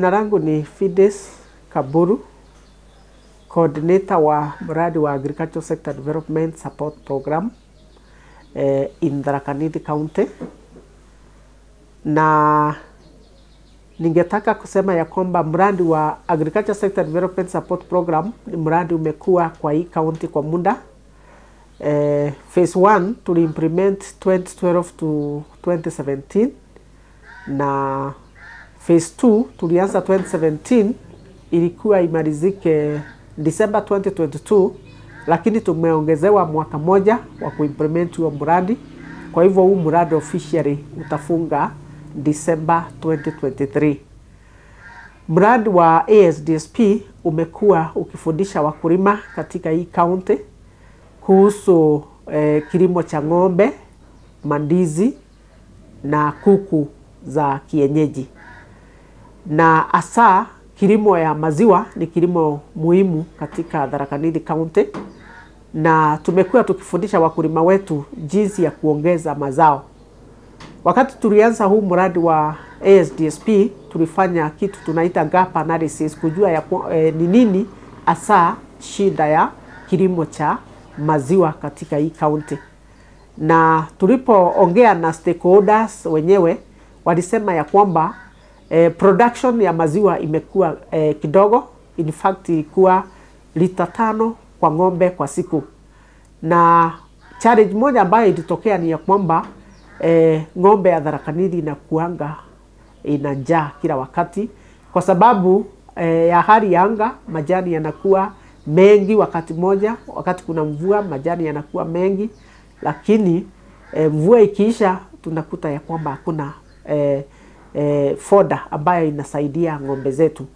Jina langu ni Fides Kaburu, coordinator wa mradi wa Agricultural Sector Development Support Program eh, in Tharaka Nithi County, na ningetaka kusema ya kwamba mradi wa Agricultural Sector Development Support Program ni mradi umekuwa kwa hii county kwa muda. Eh, phase 1 tuli implement 2012 to 2017 na phase 2 tulianza 2017 ilikuwa imalizike December 2022, lakini tumeongezewa mwaka moja wa kuimplement huo mradi. Kwa hivyo huu mradi officially utafunga December 2023. Mradi wa ASDSP umekuwa ukifundisha wakulima katika hii county kuhusu eh, kilimo cha ng'ombe, mandizi na kuku za kienyeji na hasa kilimo ya maziwa ni kilimo muhimu katika Tharaka Nithi County, na tumekuwa tukifundisha wakulima wetu jinsi ya kuongeza mazao. Wakati tulianza huu mradi wa ASDSP tulifanya kitu tunaita gap analysis, kujua ya eh, ni nini hasa shida ya kilimo cha maziwa katika hii county, na tulipoongea na stakeholders wenyewe walisema ya kwamba eh, production ya maziwa imekuwa eh, kidogo. In fact ilikuwa lita tano kwa ng'ombe kwa siku, na challenge moja ambayo ilitokea ni ya kwamba eh, ng'ombe ya Tharaka inakuanga ina njaa kila wakati kwa sababu eh, ya hali ya anga. Majani yanakuwa mengi wakati moja, wakati kuna mvua majani yanakuwa mengi, lakini eh, mvua ikiisha tunakuta ya kwamba hakuna eh, eh, foda ambayo inasaidia ng'ombe zetu.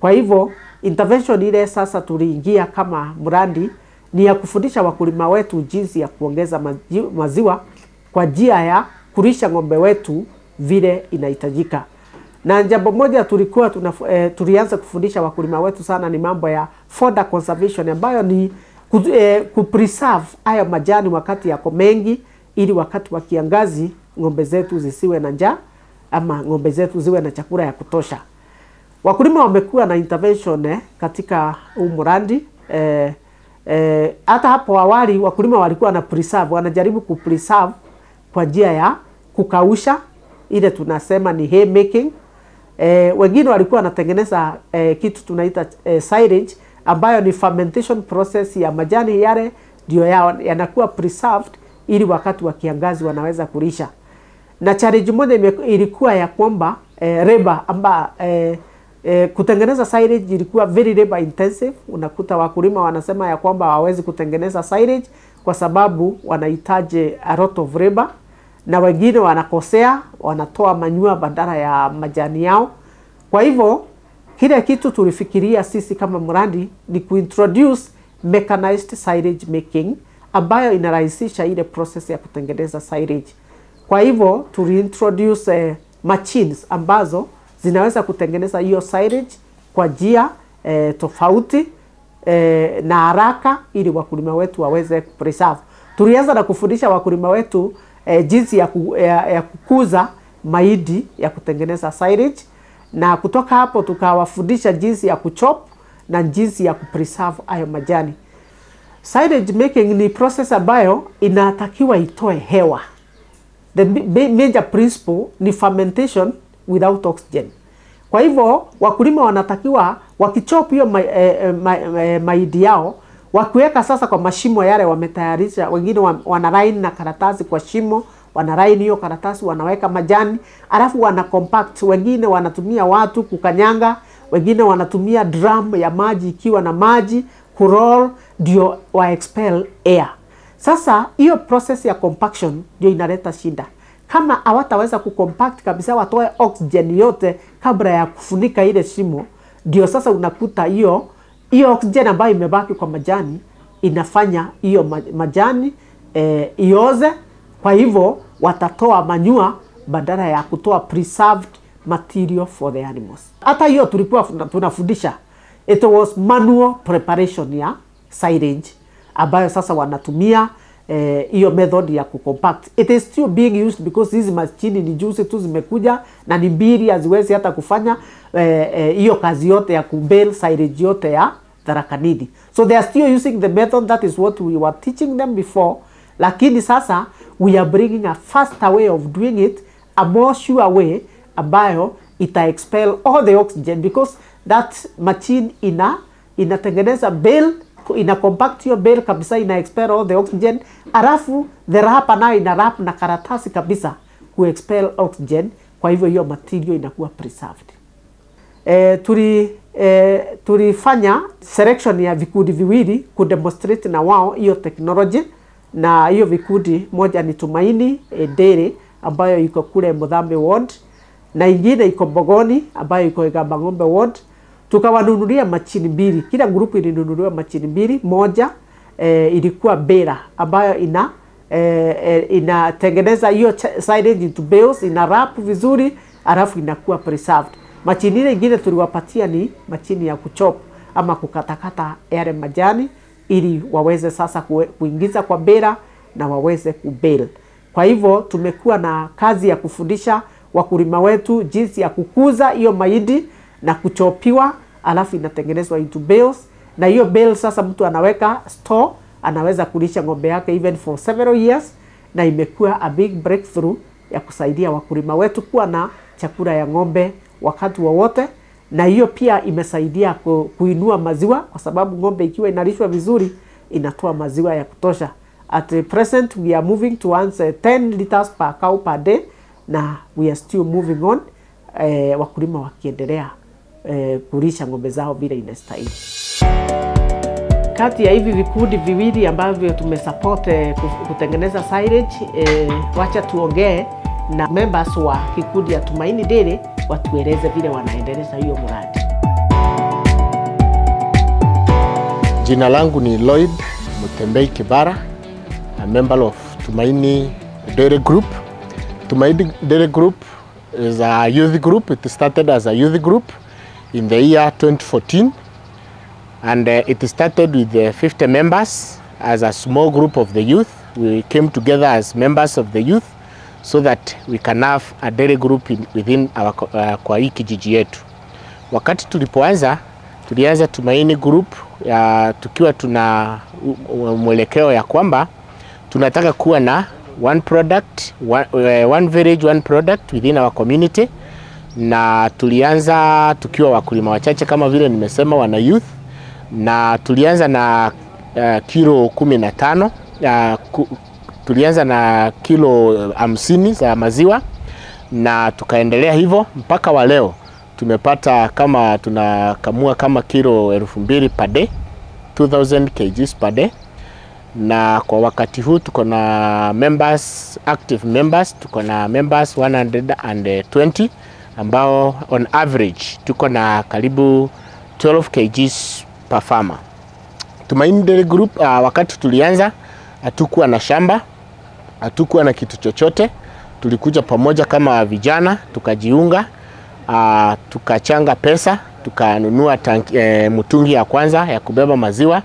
Kwa hivyo intervention ile sasa tuliingia kama mradi ni ya kufundisha wakulima wetu jinsi ya kuongeza maziwa kwa njia ya kulisha ng'ombe wetu vile inahitajika. Na jambo moja tulikuwa tuna, eh, tulianza kufundisha wakulima wetu sana ni mambo ya fodder conservation ambayo ni ku, eh, kupreserve hayo majani wakati yako mengi, ili wakati wa kiangazi ng'ombe zetu zisiwe na njaa ama ng'ombe zetu ziwe na chakula ya kutosha. Wakulima wamekuwa na intervention eh, katika huu mradi eh, eh, hata hapo awali wakulima walikuwa na preserve, wanajaribu ku preserve kwa njia ya kukausha, ile tunasema ni hay making. Eh, wengine walikuwa wanatengeneza eh, kitu tunaita eh, silage ambayo ni fermentation process ya majani yale ndio yanakuwa preserved ili wakati wa kiangazi wanaweza kulisha na challenge moja ilikuwa ya kwamba eh, labor amba eh, eh, kutengeneza silage ilikuwa very labor intensive. Unakuta wakulima wanasema ya kwamba hawawezi kutengeneza silage kwa sababu wanahitaji a lot of labor, na wengine wanakosea, wanatoa manyua badala ya majani yao. Kwa hivyo kile kitu tulifikiria sisi kama mradi ni kuintroduce mechanized silage making ambayo inarahisisha ile process ya kutengeneza silage. Kwa hivyo tuliintroduce eh, machines ambazo zinaweza kutengeneza hiyo silage kwa njia eh, tofauti eh, na haraka ili wakulima wetu waweze preserve. Tulianza na kufundisha wakulima wetu eh, jinsi ya, ku, ya, ya kukuza mahindi ya kutengeneza silage, na kutoka hapo tukawafundisha jinsi ya kuchop na jinsi ya kupreserve hayo majani. Silage making ni process ambayo inatakiwa itoe hewa the major principle ni fermentation without oxygen. Kwa hivyo wakulima wanatakiwa wakichop hiyo mahindi eh, eh, ma, yao wakiweka sasa kwa mashimo yale wametayarisha, wengine wanaraini na karatasi kwa shimo, wanaraini hiyo karatasi, wanaweka majani alafu wana compact. Wengine wanatumia watu kukanyanga, wengine wanatumia drum ya maji ikiwa na maji kuroll, ndio wa expel air. Sasa hiyo process ya compaction ndio inaleta shida. Kama hawataweza kucompact kabisa, watoe oxygen yote kabla ya kufunika ile shimo, ndio sasa unakuta hiyo hiyo oxygen ambayo imebaki kwa majani inafanya hiyo majani e, ioze. Kwa hivyo watatoa manyua badala ya kutoa preserved material for the animals. Hata hiyo tulikuwa tunafundisha, it was manual preparation ya silage ambayo sasa wanatumia hiyo eh, method ya kucompact. It is still being used because hizi mashini ni juzi tu zimekuja na ni mbili, haziwezi hata kufanya hiyo eh, eh, kazi yote ya kubale silage yote ya Tharaka Nithi. So they are still using the method that is what we were teaching them before, lakini sasa we are bringing a faster way of doing it, a more sure way ambayo ita expel all the oxygen because that machine ina inatengeneza bale ina compact hiyo bale kabisa, ina expel all the oxygen, alafu the wrapper nayo ina wrap na karatasi kabisa ku expel oxygen. Kwa hivyo hiyo material inakuwa preserved. E, tuli e, tulifanya selection ya vikundi viwili ku demonstrate na wao hiyo technology, na hiyo vikundi moja ni Tumaini e, Dairy ambayo iko kule Mudhambi ward na ingine iko Bogoni ambayo iko Igamba Ng'ombe ward tukawanunulia machini mbili, kila grupu ilinunuliwa machini mbili. Moja e, ilikuwa Bera ambayo ina e, e, inatengeneza hiyo silage into bales, ina wrap vizuri, alafu inakuwa preserved. Machini ile ingine tuliwapatia ni machini ya kuchop ama kukatakata yale majani ili waweze sasa kuingiza kwa Bera na waweze kubale. Kwa hivyo tumekuwa na kazi ya kufundisha wakulima wetu jinsi ya kukuza hiyo mahindi na kuchopiwa, alafu inatengenezwa into bales, na hiyo bale sasa mtu anaweka store, anaweza kulisha ng'ombe yake even for several years, na imekuwa a big breakthrough ya kusaidia wakulima wetu kuwa na chakula ya ng'ombe wakati wowote wa na hiyo pia imesaidia ku, kuinua maziwa kwa sababu ng'ombe ikiwa inalishwa vizuri inatoa maziwa ya kutosha. At present we are moving towards uh, 10 liters per cow per day na we are still moving on eh, wakulima wakiendelea eh, kulisha ng'ombe zao vile inastahili. Kati ya hivi vikundi viwili ambavyo tumesupport eh, kutengeneza silage eh, wacha tuongee na members wa kikundi ya Tumaini Dairy watueleze vile wanaendeleza hiyo mradi. Jina langu ni Lloyd Mutembei Kibara, a member of Tumaini Dairy Group. Tumaini Dairy Group is a youth group. It started as a youth group in the year 2014 and uh, it started with uh, 50 members as a small group of the youth. We came together as members of the youth so that we can have a dairy group in, within our, uh, kwa hii kijiji yetu. Wakati tulipoanza tulianza Tumaini Group ya, tukiwa tuna mwelekeo ya kwamba tunataka kuwa na one product one, uh, one village one product within our community, na tulianza tukiwa wakulima wachache kama vile nimesema, wana youth, na tulianza na uh, kilo kumi na tano uh, tulianza na kilo hamsini za maziwa. Na tukaendelea hivyo mpaka wa leo. Tumepata kama tunakamua kama kilo elfu mbili per day 2000 kgs per day, na kwa wakati huu tuko na members, active members tuko na members 120 ambao on average tuko na karibu 12 kgs per farmer. Tumaini Dairy Group uh, wakati tulianza hatukuwa na shamba, hatukuwa na kitu chochote. Tulikuja pamoja kama vijana tukajiunga, uh, tukachanga pesa tukanunua tanki, e, mtungi ya kwanza ya kubeba maziwa.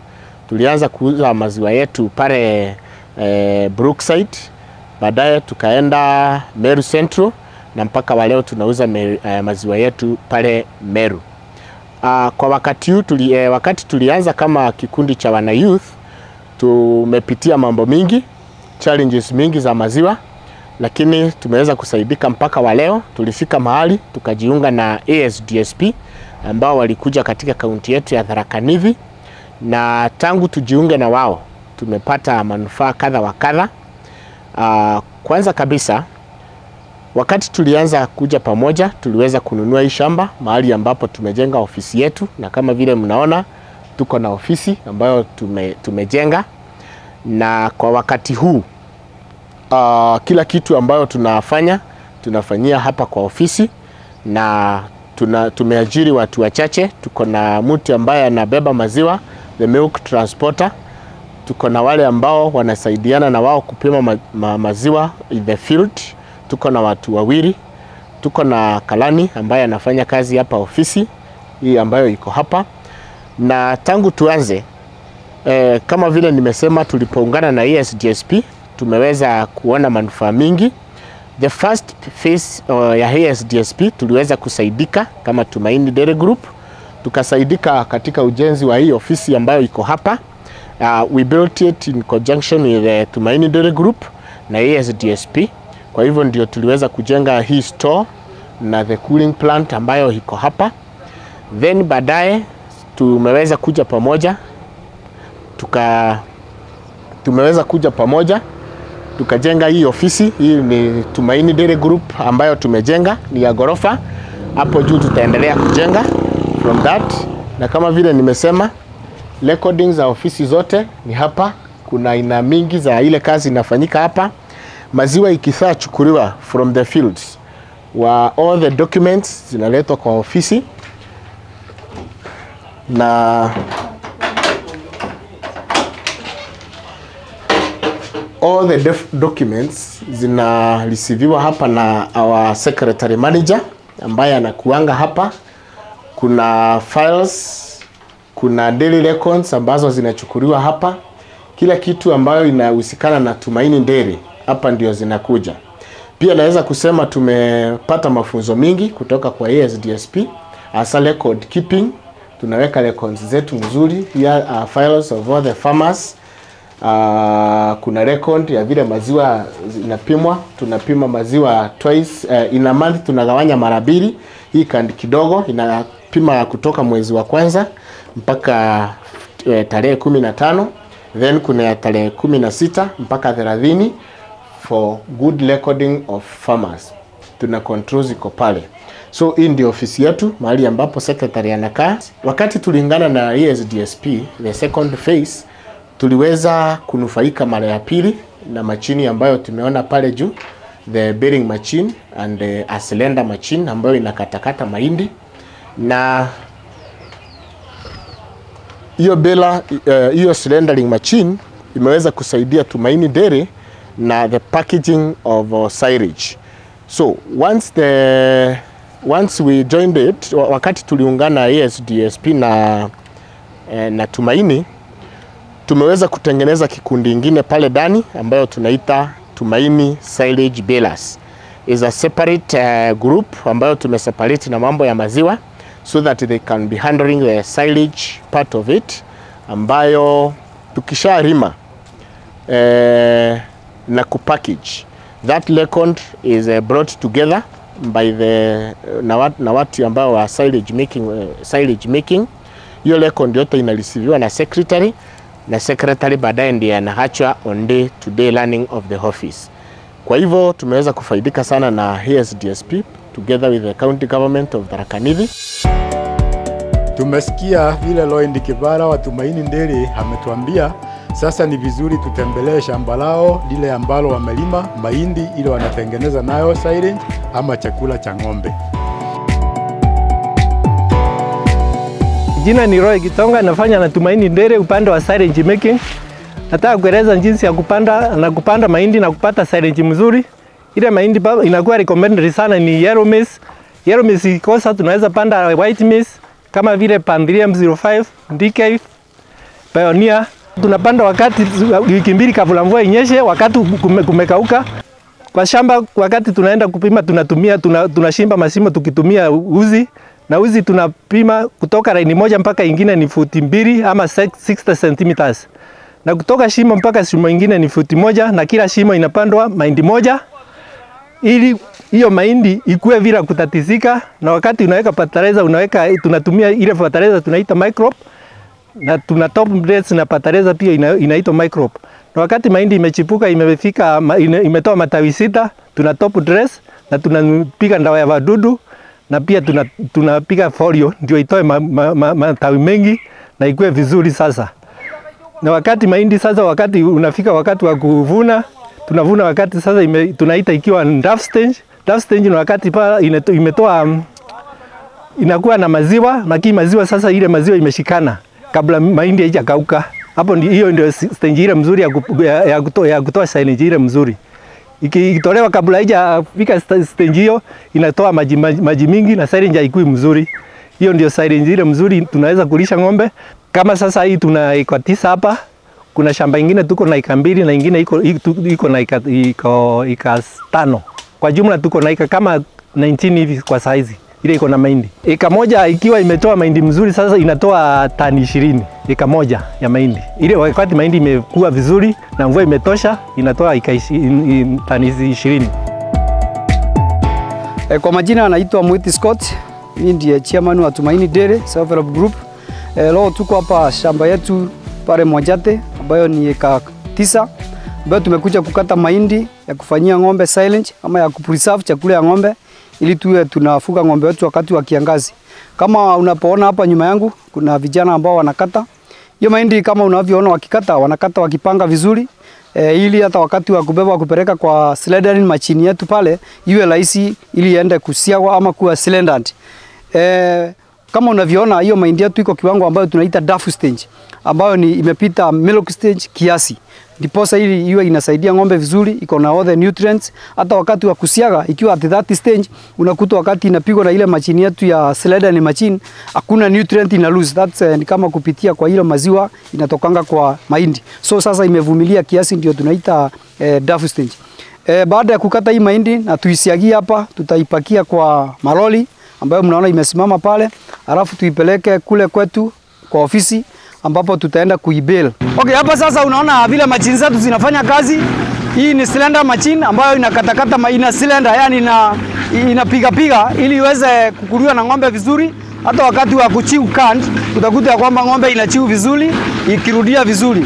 Tulianza kuuza maziwa yetu pale e, Brookside, baadaye tukaenda Meru Central na mpaka wa leo tunauza me, uh, maziwa yetu pale Meru. Uh, kwa wakati huu tuli, uh, wakati tulianza kama kikundi cha wana youth tumepitia mambo mingi, challenges mingi za maziwa, lakini tumeweza kusaidika mpaka wa leo. Tulifika mahali tukajiunga na ASDSP ambao walikuja katika kaunti yetu ya Tharaka Nithi, na tangu tujiunge na wao tumepata manufaa kadha wa kadha. Uh, kwanza kabisa wakati tulianza kuja pamoja, tuliweza kununua hii shamba mahali ambapo tumejenga ofisi yetu, na kama vile mnaona tuko na ofisi ambayo tume, tumejenga na kwa wakati huu uh, kila kitu ambayo tunafanya tunafanyia hapa kwa ofisi na tuna, tumeajiri watu wachache. Tuko na mtu ambaye anabeba maziwa the milk transporter. Tuko na wale ambao wanasaidiana na wao kupima ma, ma, maziwa in the field. Tuko na watu wawili. Tuko na Kalani ambaye anafanya kazi hapa ofisi hii ambayo iko hapa na tangu tuanze Eh, kama vile nimesema, tulipoungana na ESDSP tumeweza kuona manufaa mingi. The first phase uh, ya ESDSP tuliweza kusaidika kama Tumaini Dairy Group, tukasaidika katika ujenzi wa hii ofisi ambayo iko hapa. Uh, we built it in conjunction with the Tumaini Dairy Group na ESDSP. Kwa hivyo ndio tuliweza kujenga hii store na the cooling plant ambayo iko hapa, then baadaye tumeweza kuja pamoja tuka tumeweza kuja pamoja tukajenga hii ofisi. Hii ni Tumaini Dairy Group ambayo tumejenga, ni ya ghorofa. Hapo juu tutaendelea kujenga from that, na kama vile nimesema, recording za ofisi zote ni hapa. Kuna aina mingi za ile kazi inafanyika hapa. Maziwa ikifaa chukuliwa from the fields, wa all the documents zinaletwa kwa ofisi na all the documents zinareceiviwa hapa na our secretary manager ambaye anakuanga hapa. Kuna files, kuna daily records ambazo zinachukuliwa hapa. Kila kitu ambayo inahusikana na Tumaini Dairy hapa ndio zinakuja. Pia naweza kusema tumepata mafunzo mingi kutoka kwa ASDSP hasa record keeping. Tunaweka records zetu mzuri, pia uh, files of all the farmers Uh, kuna record ya vile maziwa inapimwa. Tunapima maziwa twice uh, in a month, tunagawanya mara mbili. Hii kandi kidogo inapima kutoka mwezi wa kwanza mpaka uh, tarehe kumi na tano then kuna ya tarehe kumi na sita mpaka thelathini for good recording of farmers. Tuna control ziko pale. So hii ndio ofisi yetu mahali ambapo secretary anakaa. Wakati tulingana na ESDSP the second phase tuliweza kunufaika mara ya pili na machini ambayo tumeona pale juu, the bearing machine and the a cylinder machine ambayo inakatakata mahindi, na hiyo bela hiyo uh, cylindering machine imeweza kusaidia Tumaini Dairy na the packaging of uh, silage. So once the once we joined it, wakati tuliungana ASDSP na, eh, na Tumaini tumeweza kutengeneza kikundi ingine pale ndani ambayo tunaita Tumaini Silage Balers. Is a separate uh, group ambayo tumeseparate na mambo ya maziwa so that they can be handling the silage part of it ambayo tukisharima eh, na kupackage that record is uh, brought together by the na watu, na watu ambao wa silage making, uh, silage making. Hiyo record yote inareceiviwa na secretary na secretary baadaye ndiye anaachwa on day to day learning of the office. Kwa hivyo tumeweza kufaidika sana na HSDSP together with the county government of Tharaka Nithi. Tumesikia vile Lloyd Kibara wa Tumaini Dairy ametuambia sasa ni vizuri tutembelee shamba lao lile ambalo wamelima mahindi ile wanatengeneza nayo silage ama chakula cha ng'ombe. Jina ni Roy Gitonga, nafanya na Tumaini Ndere upande wa silage making. Nataka kueleza jinsi ya kupanda na kupanda mahindi na kupata silage mzuri. Ile mahindi inakuwa recommended sana ni yellow maize. Yellow maize ikosa, tunaweza panda white maize kama vile Pandrium 05, DK, Pioneer. Tunapanda wakati wiki mbili kabla mvua inyeshe, wakati kumekauka kwa shamba. Wakati tunaenda kupima tunatumia tunashimba masimo tukitumia uzi na uzi tunapima kutoka laini moja mpaka ingine ni futi mbili ama 60 centimeters, na kutoka shimo mpaka shimo ingine ni futi moja, na kila shimo inapandwa mahindi moja ili hiyo mahindi ikue bila kutatizika. Na wakati unaweka fertilizer, unaweka tunatumia ile fertilizer tunaita microbe, na tuna top dress na patareza pia ina, inaitwa microbe. Na wakati mahindi imechipuka imefika imetoa matawi sita, tuna top dress na tunapiga ndawa ya wadudu na pia tunapiga tuna folio ndio itoe matawi ma, ma, ma, mengi na ikue vizuri sasa. Na wakati mahindi sasa, wakati unafika wakati wa kuvuna, tunavuna wakati sasa ime, tunaita ikiwa draft stage. Draft stage ni wakati pa imetoa um, inakuwa na maziwa, lakini maziwa sasa, ile maziwa imeshikana kabla mahindi haijakauka. Hapo hiyo ndio stage ile mzuri ya, ya, kutoa ya kutoa silage ile mzuri ikitolewa kabla haijafika stage hiyo inatoa maji, maji, maji mingi na silage haikui mzuri. Hiyo ndio silage ile mzuri tunaweza kulisha ng'ombe. kama sasa hii tuna eka tisa hapa, kuna shamba ingine tuko na eka mbili na ingine iko, iko, na eka, iko, tano. Kwa jumla tuko na kama 19 hivi kwa saizi ile iko na mahindi. Eka moja ikiwa imetoa mahindi mzuri, sasa inatoa tani ishirini eka moja ya mahindi. Ile wakati mahindi imekuwa vizuri na mvua imetosha, inatoa eka tani ishirini. E, kwa majina anaitwa Mwiti Scott. Mimi ndiye chairman wa Tumaini Dairy Self Help Group. E, leo tuko hapa shamba yetu pale Mwajate ambayo ni eka tisa ambayo tumekuja kukata mahindi ya kufanyia ng'ombe silage ama ya kupreserve chakula ya ng'ombe ili tuwe tunafuga ng'ombe wetu wakati wa kiangazi. Kama unapoona hapa nyuma yangu kuna vijana ambao wanakata hiyo mahindi, kama unavyoona wakikata, wanakata wakipanga vizuri e, ili hata wakati wa kubeba wa kupeleka kwa slidering machine yetu pale iwe rahisi ili iende kusiagwa ama kuwa slendered. E, kama unavyoona hiyo mahindi yetu iko kiwango ambayo tunaita dafu stage ambayo ni imepita milk stage kiasi, ndiposa ili iwe inasaidia ng'ombe vizuri, iko na all the nutrients. Hata wakati wa kusiaga ikiwa at that stage, unakuta wakati inapigwa na ile machine yetu ya slidering machine, hakuna nutrient ina lose. That's uh, ni kama kupitia kwa ile maziwa inatokanga kwa mahindi, so sasa imevumilia kiasi, ndio tunaita eh, dafu stage. Eh, baada ya kukata hii mahindi na tuisiagia hapa, tutaipakia kwa maroli ambayo mnaona imesimama pale, alafu tuipeleke kule kwetu kwa ofisi ambapo tutaenda kuibel. Okay, hapa sasa unaona vile machine zetu zinafanya kazi. Hii ni cylinder machine ambayo inakatakata maina cylinder, yani ina inapiga piga ili iweze kukuliwa na ng'ombe vizuri. Hata wakati wa kuchiu cant utakuta ya kwamba ng'ombe inachiu vizuri ikirudia vizuri.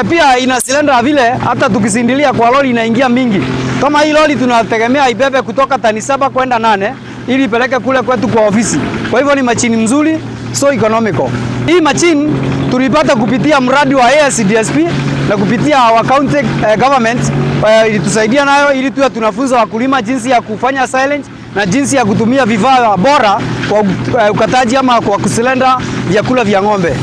E, pia ina cylinder vile hata tukisindilia kwa lori inaingia mingi. Kama hii lori tunategemea ibebe kutoka tani saba kwenda nane ili ipeleke kule kwetu kwa ofisi. Kwa hivyo ni machini mzuri, so economical. Hii machine tulipata kupitia mradi wa ASDSP na kupitia our county uh, government uh, ilitusaidia nayo ili tuwe tunafunza wakulima jinsi ya kufanya silage na jinsi ya kutumia vifaa bora kwa uh, ukataji ama kwa kusilenda vyakula vya ng'ombe.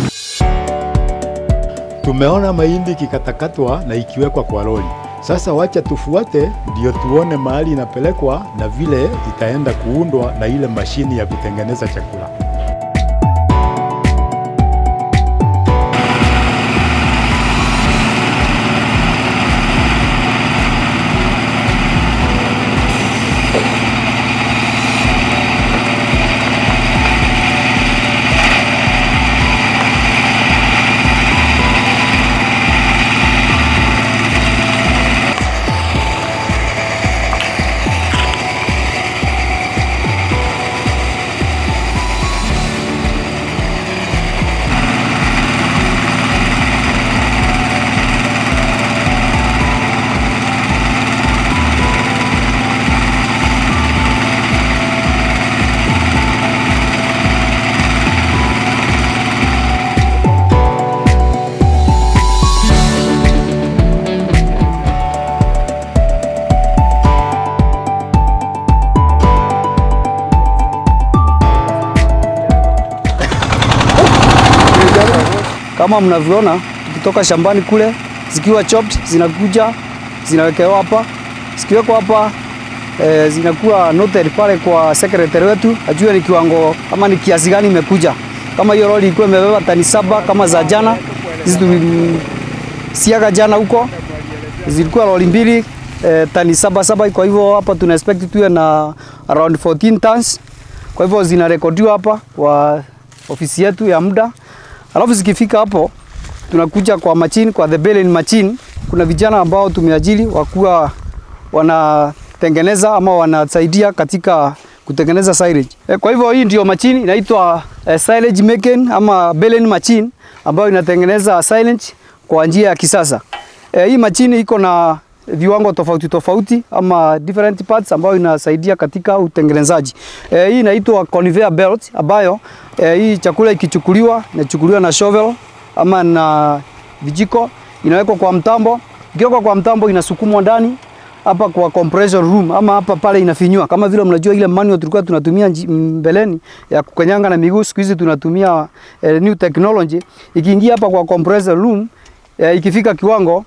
Tumeona mahindi ikikatakatwa na ikiwekwa kwa lori. Sasa wacha tufuate ndio tuone mahali inapelekwa na vile itaenda kuundwa na ile mashini ya kutengeneza chakula. Kama mnavyoona kutoka shambani kule zikiwa chopped zinakuja zinawekewa hapa, zikiwekwa hapa e, zinakuwa noted pale kwa secretary wetu ajue ni kiwango ama ni kiasi gani imekuja. Kama hiyo lori ilikuwa imebeba tani saba kama za jana, hizi tulisiaga jana huko zilikuwa lori mbili e, tani saba saba. Kwa hivyo hapa tuna expect tuwe na around 14 tons. Kwa hivyo zinarekodiwa hapa kwa ofisi yetu ya muda Alafu zikifika hapo tunakuja kwa machine, kwa the baling machine. Kuna vijana ambao tumeajiri wakuwa wanatengeneza ama wanasaidia katika kutengeneza silage. E, kwa hivyo hii ndio machine inaitwa e, silage making ama baling machine ambayo inatengeneza silage kwa njia ya kisasa. E, hii machine iko na viwango tofauti tofauti ama different parts ambayo inasaidia katika utengenezaji. E, hii inaitwa conveyor belt ambayo e, hii chakula ikichukuliwa inachukuliwa na shovel ama na vijiko inawekwa kwa mtambo. Ikiwekwa kwa mtambo inasukumwa ndani hapa kwa compression room ama hapa pale inafinywa, kama vile mnajua ile manual tulikuwa tunatumia mbeleni ya kukanyanga na miguu, siku hizi tunatumia eh, new technology. Ikiingia hapa kwa compressor room eh, ikifika kiwango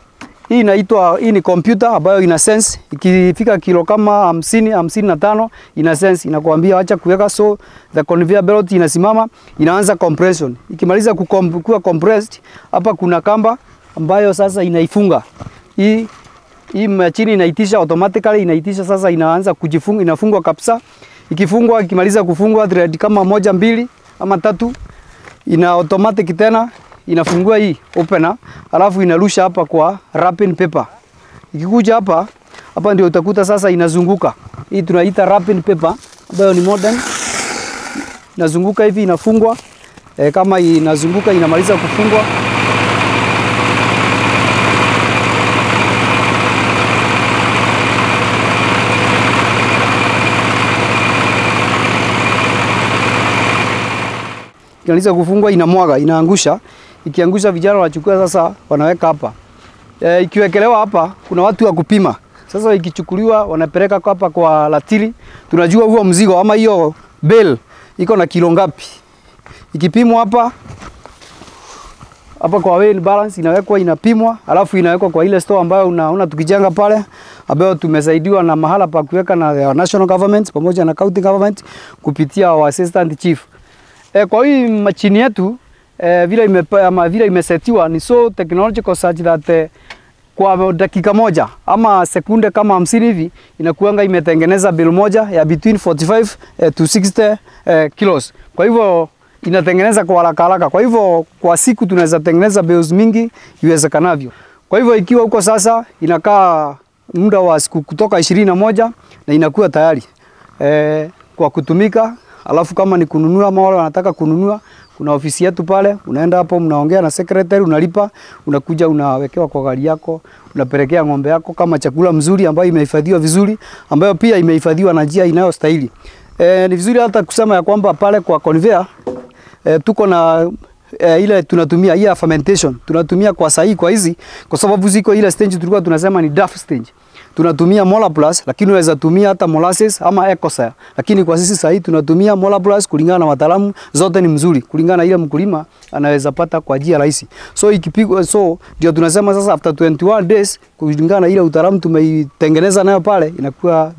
Hii inaitwa hii ni kompyuta ambayo ina sense ikifika kilo kama hamsini hamsini na tano ina sense inakuambia acha kuweka, so the conveyor belt inasimama inaanza compression. Ikimaliza kuwa compressed, hapa kuna kamba ambayo sasa inaifunga hii hii machine inaitisha automatically, inaitisha sasa, inaanza kujifunga, inafungwa kabisa. Ikifungwa, ikimaliza kufungwa thread kama moja mbili ama tatu, ina automatic tena inafungua hii opener, alafu inarusha hapa kwa wrapping paper. Ikikuja hapa hapa ndio utakuta sasa inazunguka. Hii tunaita wrapping paper ambayo ni modern, inazunguka hivi, inafungwa e, kama inazunguka inamaliza kufungwa ikimaliza kufungwa inamwaga, inaangusha. Ikiangusha vijana wanachukua sasa, wanaweka hapa e, ikiwekelewa hapa, kuna watu wa kupima sasa. Ikichukuliwa wanapeleka hapa kwa latiri, tunajua huo mzigo ama hiyo bale iko na kilo ngapi. Ikipimwa hapa hapa kwa weight balance inawekwa inapimwa, alafu inawekwa kwa ile store ambayo unaona tukijenga pale, ambayo tumesaidiwa na mahala pa kuweka na the national government pamoja na county government kupitia our assistant chief. E, kwa hii machini yetu e, vile ime, ama vile imesetiwa ni so technological such that eh, kwa dakika moja ama sekunde kama hamsini hivi inakuanga imetengeneza bill moja ya between 45 eh, to 60 eh, kilos. Kwa hivyo inatengeneza kwa haraka haraka. Kwa hivyo kwa siku tunaweza tengeneza bills mingi iwezekanavyo. Kwa hivyo ikiwa huko sasa inakaa muda wa siku kutoka ishirini na moja na inakuwa tayari eh, kwa kutumika. Alafu kama ni kununua ama wale wanataka kununua, kuna ofisi yetu pale, unaenda hapo, mnaongea na secretary, unalipa, unakuja unawekewa kwa gari yako, unapelekea ng'ombe yako kama chakula mzuri ambayo imehifadhiwa vizuri, ambayo pia imehifadhiwa na njia inayostahili. E, ni vizuri hata kusema ya kwamba pale kwa conveyor e, tuko na e, ile tunatumia hii fermentation tunatumia kwa sahihi kwa hizi, kwa sababu ziko ile stage tulikuwa tunasema ni draft stage tunatumia molaplus lakini unaweza tumia hata molasses ama ecosa, lakini kwa sisi sahii tunatumia molaplus kulingana na wataalamu, zote ni mzuri kulingana na ile mkulima anaweza pata kwa njia rahisi. So ikipigwa, so ndio tunasema sasa after 21 days kulingana na ile utaalamu tumeitengeneza nayo pale, inakuwa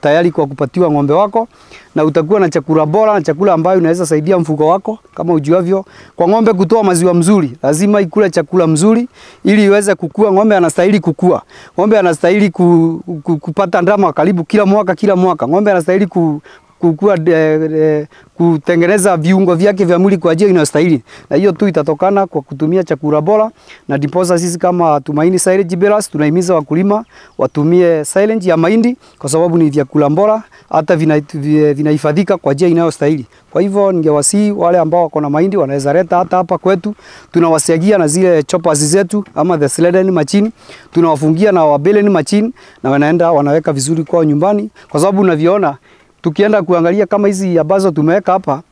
tayari kwa kupatiwa ng'ombe wako na utakuwa na chakula bora na chakula ambayo inaweza saidia mfuko wako. Kama ujuavyo, kwa ng'ombe kutoa maziwa mzuri lazima ikule chakula mzuri ili iweze kukua. Ng'ombe anastahili kukua, ng'ombe anastahili ku, ku, kupata ndama karibu kila mwaka kila mwaka. Ng'ombe anastahili ku, kukua de, de, kutengeneza viungo vyake vya mwili kwa njia inayostahili, na hiyo tu itatokana kwa kutumia chakula bora. Na ndiposa sisi kama Tumaini Silage Builders tunahimiza wakulima watumie silage ya mahindi kwa sababu ni vyakula bora, hata vinahifadhika vina kwa njia inayostahili. Kwa hivyo ningewasihi wale ambao wako na mahindi wanaweza leta hata hapa kwetu, tunawasiagia na zile choppers zetu ama the sleden machine, tunawafungia na wabeleni machine, na wanaenda wanaweka vizuri kwao nyumbani, kwa sababu unavyoona tukienda kuangalia kama hizi ambazo tumeweka hapa,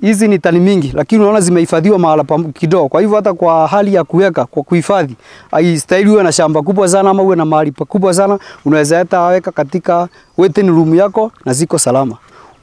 hizi ni tani mingi, lakini unaona zimehifadhiwa mahala kidogo. Kwa hivyo hata kwa hali ya kuweka kwa kuhifadhi, haistahili uwe na shamba kubwa sana ama uwe na mahali pakubwa sana. Unaweza hata weka katika waiting room yako na ziko salama,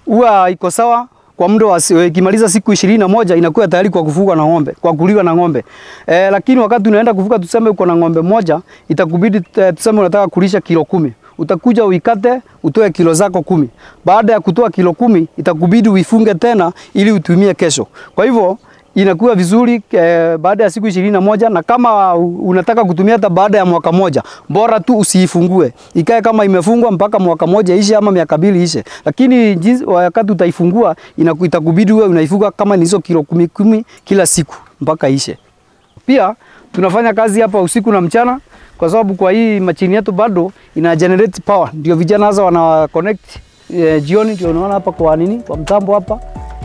huwa iko sawa kwa muda wa ikimaliza siku ishirini na moja inakuwa tayari kwa kufugwa na ng'ombe, kwa kuliwa na ng'ombe. E, lakini wakati unaenda kufuga, tuseme uko na ng'ombe moja, itakubidi tuseme unataka kulisha kilo kumi utakuja uikate utoe kilo zako kumi. Baada ya kutoa kilo kumi itakubidi uifunge tena ili utumie kesho. Kwa hivyo inakuwa vizuri eh, baada ya siku ishirini na moja na kama unataka kutumia hata baada ya mwaka moja, bora tu usiifungue, ikae kama imefungwa mpaka mwaka moja ishe ama miaka mbili ishe. Lakini jinsi wakati utaifungua itakubidi uwe unaifunga kama ni hizo kilo kumi kumi kila siku mpaka ishe. Pia tunafanya kazi hapa usiku na mchana kwa sababu kwa hii machini yetu bado ina generate power, ndio vijana sasa wana connect eh, jioni, ndio unaona hapa kwa nini, kwa mtambo hapa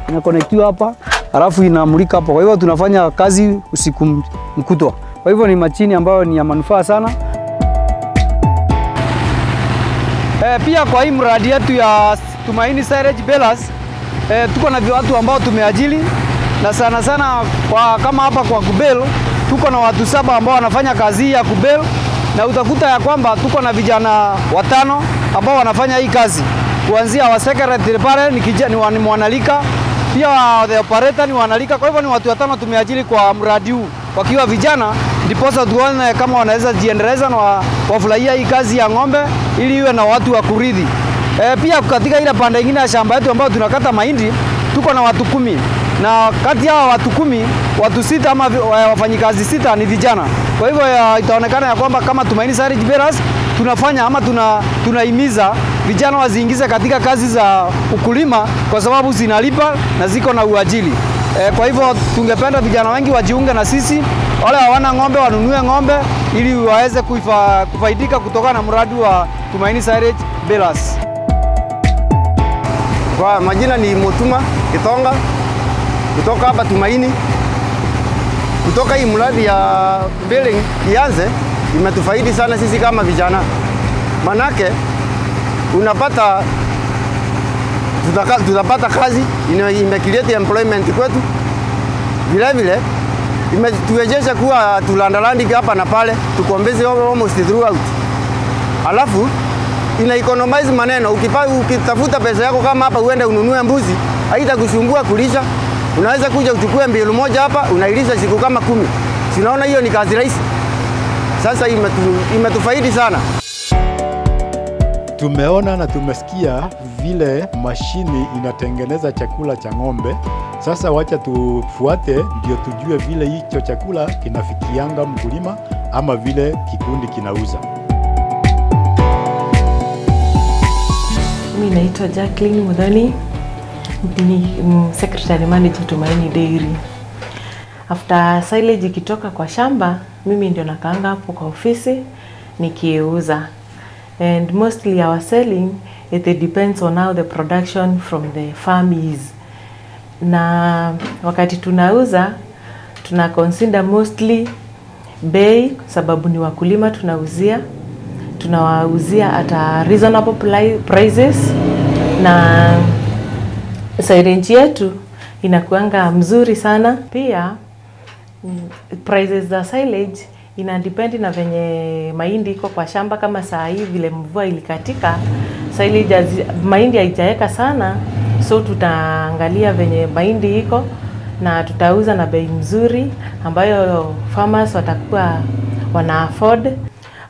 ina connectiwa hapa, alafu inamulika hapa. Kwa hivyo tunafanya kazi usiku mkutwa. Kwa hivyo ni machini ambayo ni ya manufaa sana. Eh, pia kwa hii mradi yetu ya Tumaini Silage Builders eh, tuko na watu ambao tumeajili na sana sana kwa, kama hapa kwa Kubel tuko na watu saba ambao wanafanya kazi ya Kubel na utakuta ya kwamba tuko na vijana watano ambao wanafanya hii kazi kuanzia wa secretary pale ni kijana ni mwanalika pia wa- the operator ni wanalika. Kwa hivyo ni watu watano tumeajiri kwa mradi huu wakiwa vijana, ndiposa tuone kama wanaweza jiendeleza na wa- wafurahia hii kazi ya ng'ombe ili iwe na watu wa kuridhi. E, pia katika ile pande ingine ya shamba yetu ambayo tunakata mahindi tuko na watu kumi na kati ya watu kumi watu sita ama wafanyikazi sita ni vijana. Kwa hivyo itaonekana ya kwamba kama Tumaini Silage Bearers tunafanya ama tuna, tunahimiza vijana waziingize katika kazi za ukulima kwa sababu zinalipa na ziko na uajili. E, kwa hivyo tungependa vijana wengi wajiunge na sisi, wale hawana ng'ombe wanunue ng'ombe ili waweze kufa, kufaidika kutokana na mradi wa Tumaini Silage Bearers. Kwa majina ni Motuma Kitonga kutoka hapa Tumaini. Kutoka hii mradi ya building ianze, imetufaidi sana sisi kama vijana, manake unapata tutaka, tutapata kazi ime, ime employment kwetu, vilevile vile imetuwezesha kuwa tulandalandi hapa na pale, tukombeze almost throughout alafu ina economize maneno. Ukitafuta pesa yako kama hapa uende ununue mbuzi, haitakusumbua kulisha. Unaweza kuja uchukue mbilu moja hapa unailisha siku kama kumi. Sinaona hiyo ni kazi rahisi? Sasa imetu, imetufaidi sana. Tumeona na tumesikia vile mashini inatengeneza chakula cha ng'ombe. Sasa wacha tufuate ndio tujue vile hicho chakula kinafikianga mkulima ama vile kikundi kinauza. Mimi naitwa Jacqueline Mudhoni, ni mm, secretary manager Tumaini Dairy. After silage ikitoka kwa shamba, mimi ndio nakaanga hapo kwa ofisi nikiuza. And mostly our selling it depends on how the production from the farm is. Na wakati tunauza tuna consider mostly bei sababu ni wakulima tunauzia tunawauzia at a reasonable prices na silage yetu inakuanga mzuri sana. Pia prices za silage ina depend na venye mahindi iko kwa shamba. Kama saa hii vile mvua ilikatika silage mahindi haijaeka sana. So tutaangalia venye mahindi iko na tutauza na bei mzuri ambayo farmers watakuwa wana afford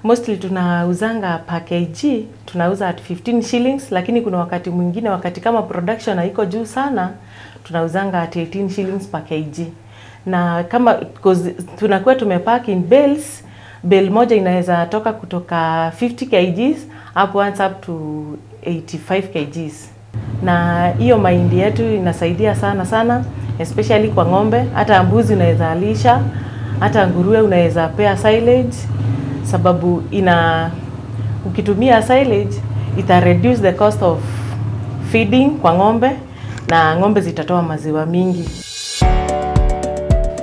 mostly tunauzanga per kg tunauza at 15 shillings lakini kuna wakati mwingine wakati kama production haiko juu sana tunauzanga at 18 shillings per kg. Na kama tunakuwa tumepack in bales bale moja inaweza toka kutoka 50 kgs upwards up to 85 kgs. Na hiyo mahindi yetu inasaidia sana sana especially kwa ng'ombe. Hata mbuzi unaweza alisha, hata nguruwe unaweza pea silage sababu ina ukitumia silage ita reduce the cost of feeding kwa ng'ombe na ng'ombe zitatoa maziwa mingi.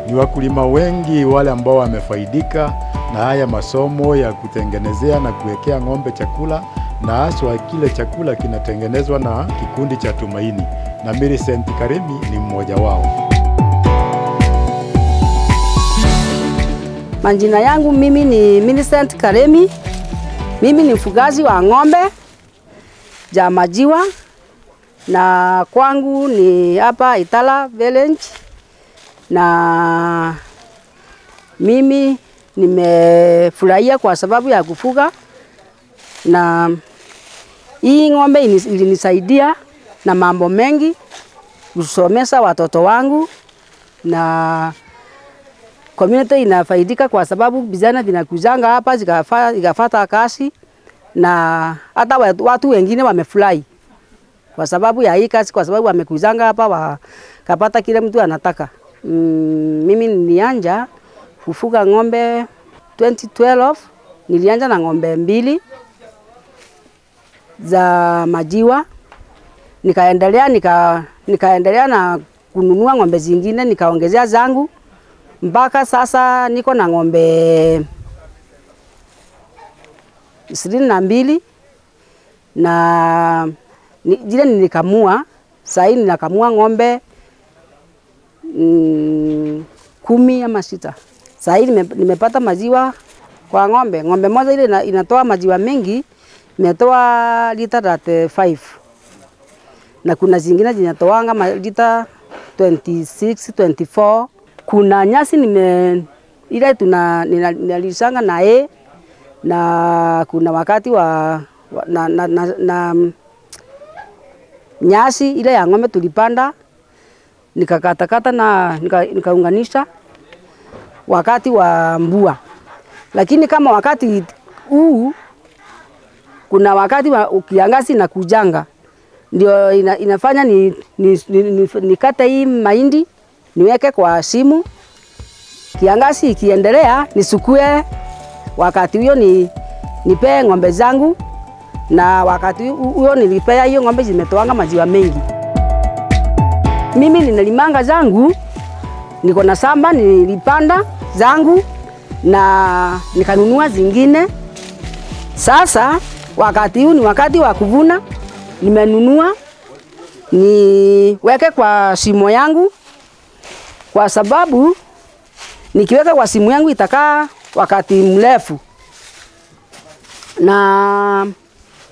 Ni wakulima wengi wale ambao wamefaidika na haya masomo ya kutengenezea na kuwekea ng'ombe chakula, na haswa kile chakula kinatengenezwa na kikundi cha Tumaini, na Millicent karimi ni mmoja wao. Majina yangu mimi ni Millicent Karemi. Mimi ni mfugaji wa ng'ombe ja majiwa na kwangu ni hapa Itala Village, na mimi nimefurahia kwa sababu ya kufuga, na hii ng'ombe ilinisaidia na mambo mengi, kusomesha watoto wangu. Na community inafaidika kwa sababu vijana vinakuzanga hapa zikafa- zikafata kazi na hata watu- watu wengine wamefurahi. Kwa sababu ya hii kazi, kwa sababu wamekuzanga hapa wakapata kile mtu anataka. Mm, mimi nilianja kufuga ng'ombe 2012 nilianja na ng'ombe mbili za majiwa, nikaendelea nika, nikaendelea na kununua ng'ombe zingine nikaongezea zangu mpaka sasa niko na ng'ombe ishirini na mbili na ni, zile nilikamua sahii ninakamua ng'ombe mm, kumi ama sita. Sahii nime, nimepata maziwa kwa ng'ombe. Ng'ombe moja ile ina, inatoa maziwa mengi, imetoa lita 35 na kuna zingine zinatoanga lita 26, 24. Kuna nyasi nime ile tuna nilisanga na e na kuna wakati wa, wa na, na, na, na nyasi ile ya ng'ombe tulipanda nikakatakata na nikaunganisha nika- wakati wa mbua, lakini kama wakati huu kuna wakati wa kiangazi na kujanga ndio ina, inafanya ni, ni, ni, ni, hii mahindi niweke kwa simu. Kiangazi ikiendelea nisukue, wakati huyo ni nipee ng'ombe zangu, na wakati huo nilipea hiyo ng'ombe zimetoanga maziwa mengi. Mimi ninalimanga zangu, niko na samba nilipanda zangu. Na nikanunua zingine. Sasa wakati huu ni wakati wa kuvuna, nimenunua. Niweke kwa simo yangu, kwa sababu nikiweka kwa simu yangu itakaa wakati mrefu, na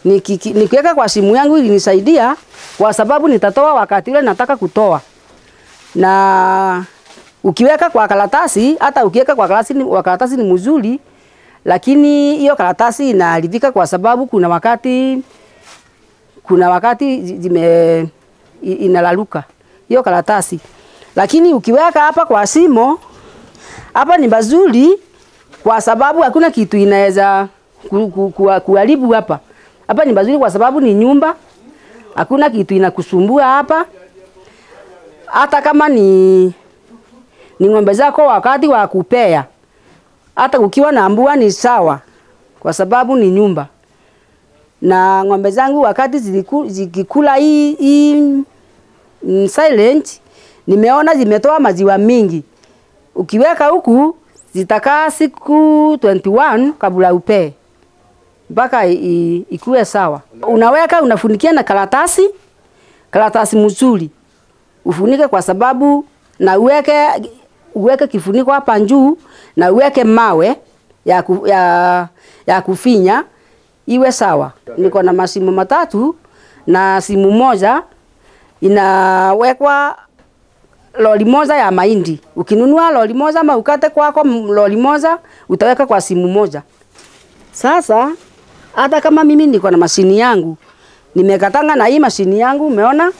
nikiweka kwa simu yangu ilinisaidia kwa sababu nitatoa wakati ule nataka kutoa, na ukiweka kwa karatasi, hata ukiweka kwa karatasi, ni- kwa karatasi ni mzuri, lakini hiyo karatasi inaharibika kwa sababu kuna wakati kuna wakati zime inalaluka. Hiyo karatasi, lakini ukiweka hapa kwa simo hapa ni bazuri kwa sababu hakuna kitu inaweza ku, ku, ku, kuharibu hapa. Hapa ni bazuri kwa sababu ni nyumba, hakuna kitu inakusumbua hapa, hata kama ni ni ng'ombe zako wakati wa kupea, hata ukiwa na mbua ni sawa, kwa sababu ni nyumba na ng'ombe zangu wakati zikikula hii, hii silent nimeona zimetoa maziwa mingi. Ukiweka huku zitakaa siku 21 kabla upee mpaka ikuwe sawa. Unaweka unafunikia na karatasi, karatasi mzuri ufunike, kwa sababu na uweke uweke kifuniko hapa juu na uweke mawe ya, ku, ya, ya kufinya iwe sawa. Niko na masimu matatu na simu moja inawekwa lori moja ya mahindi. Ukinunua lori moja ama ukate kwako lori moja utaweka kwa simu moja. Sasa hata kama mimi niko na mashini yangu nimekatanga na hii mashini yangu umeona,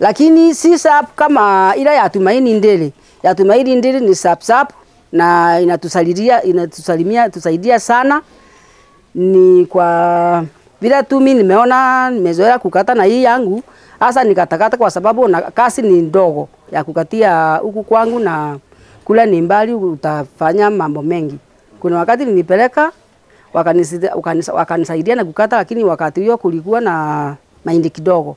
lakini si sap kama ile ya Tumaini Ndele. Ya Tumaini Ndele ni sap sap na inatusaidia inatusalimia tusaidia sana ni kwa vile tu mimi nimeona nimezoea kukata na hii yangu, hasa nikatakata kwa sababu na kasi ni ndogo ya kukatia huku kwangu na kule ni mbali, utafanya mambo mengi. Kuna wakati nilipeleka wakanisaidia na kukata, lakini wakati hiyo kulikuwa na mahindi kidogo.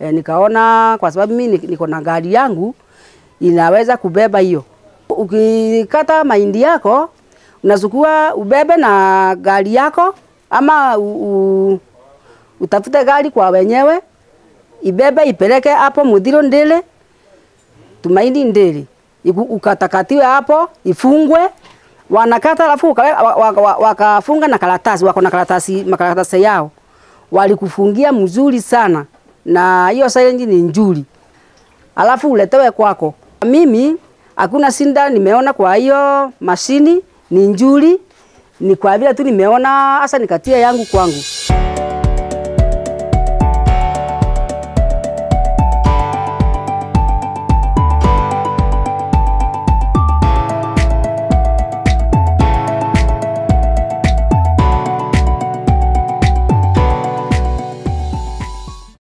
E, nikaona kwa sababu mimi niko na gari yangu inaweza kubeba hiyo. Ukikata mahindi yako unachukua ubebe na gari yako ama u, u, utafute gari kwa wenyewe ibebe ipeleke hapo Mudhiro Ndele, Tumaini Ndele, ukatakatiwe hapo ifungwe, wanakata alafu wakafunga na karatasi, wako na karatasi makaratasi yao, walikufungia mzuri sana, na hiyo silence ni nzuri. Alafu uletewe kwako. Mimi hakuna sinda nimeona kwa hiyo mashini ni nzuri, ni kwa vile tu nimeona hasa nikatia yangu kwangu.